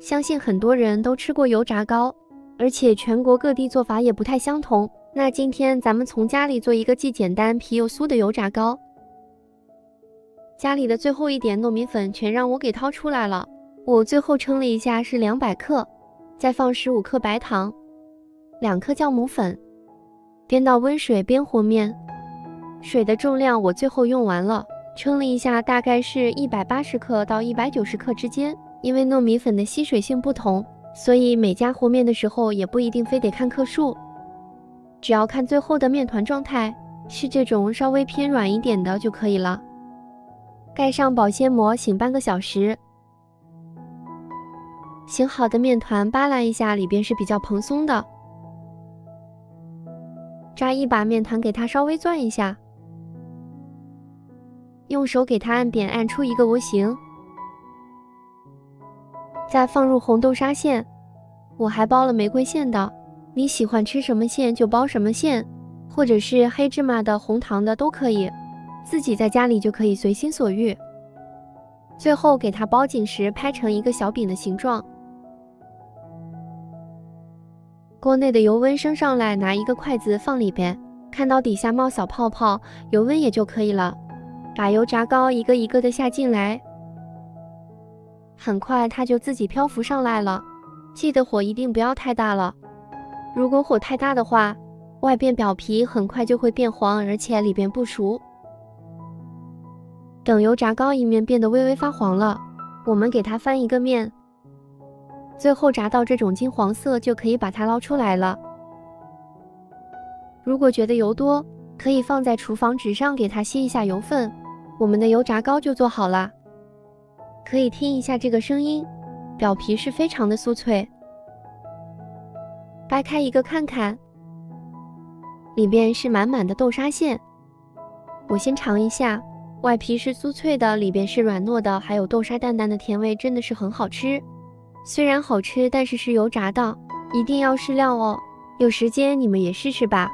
相信很多人都吃过油炸糕，而且全国各地做法也不太相同。那今天咱们从家里做一个既简单皮又酥的油炸糕。家里的最后一点糯米粉全让我给掏出来了，我最后称了一下是两百克，再放十五克白糖，两克酵母粉，颠到温水边和面。水的重量我最后用完了，称了一下，大概是一百八十克到一百九十克之间。因为糯米粉的吸水性不同，所以每家和面的时候也不一定非得看克数，只要看最后的面团状态是这种稍微偏软一点的就可以了。盖上保鲜膜，醒半个小时。醒好的面团扒拉一下，里边是比较蓬松的。抓一把面团，给它稍微攥一下。用手给它按扁，按出一个窝形，再放入红豆沙馅。我还包了玫瑰馅的，你喜欢吃什么馅就包什么馅，或者是黑芝麻的、红糖的都可以，自己在家里就可以随心所欲。最后给它包紧时，拍成一个小饼的形状。锅内的油温升上来，拿一个筷子放里边，看到底下冒小泡泡，油温也就可以了。把油炸糕一个一个的下进来，很快它就自己漂浮上来了。记得火一定不要太大了，如果火太大的话，外边表皮很快就会变黄，而且里边不熟。等油炸糕一面变得微微发黄了，我们给它翻一个面，最后炸到这种金黄色就可以把它捞出来了。如果觉得油多，可以放在厨房纸上给它吸一下油分。我们的油炸糕就做好了，可以听一下这个声音，表皮是非常的酥脆。掰开一个看看，里边是满满的豆沙馅。我先尝一下，外皮是酥脆的，里边是软糯的，还有豆沙淡淡的甜味，真的是很好吃。虽然好吃，但是是油炸的，一定要适量哦。有时间你们也试试吧。